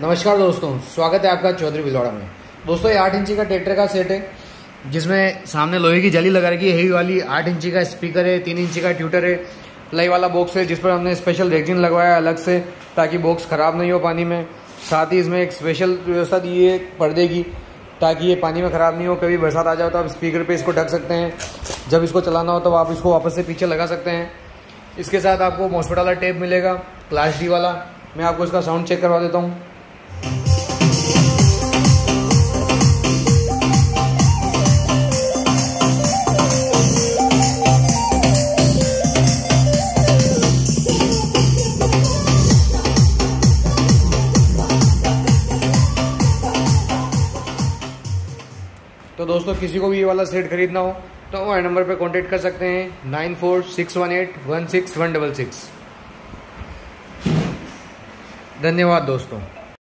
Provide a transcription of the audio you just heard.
नमस्कार दोस्तों, स्वागत है आपका चौधरी बिलौड़ा में। दोस्तों, ये आठ इंची का ट्रैक्टर का सेट है, जिसमें सामने लोहे की जाली लगा रखी है वाली आठ इंची का स्पीकर है, तीन इंची का ट्यूटर है, प्लाई वाला बॉक्स है, जिस पर हमने स्पेशल रेगजिन लगवाया अलग से, ताकि बॉक्स खराब नहीं हो पानी में। साथ ही इसमें एक स्पेशल व्यवस्था दी है पर्दे की, ताकि ये पानी में ख़राब नहीं हो, कभी बरसात आ जाओ तो आप स्पीकर पे इसको ढक सकते हैं। जब इसको चलाना हो तो आप इसको वापस से पीछे लगा सकते हैं। इसके साथ आपको मॉस्फेट वाला टेप मिलेगा क्लास डी वाला। मैं आपको इसका साउंड चेक करवा देता हूँ। तो दोस्तों, किसी को भी ये वाला सेट खरीदना हो तो हमारे नंबर पर कॉन्टेक्ट कर सकते हैं, nine four six one eight one six one double six. धन्यवाद दोस्तों।